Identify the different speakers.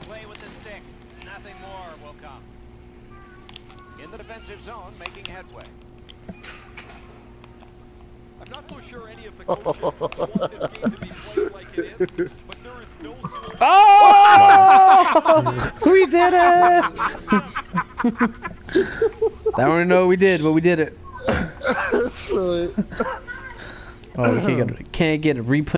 Speaker 1: play with the stick. Nothing more will come. In the defensive zone, making headway.
Speaker 2: I'm not so sure any of the coaches want this game to be played like it is, but there is no slow
Speaker 3: Oh! we did it! I don't know we did, but we did it.
Speaker 4: Sweet.
Speaker 3: Oh, we can't get, can't get a replay.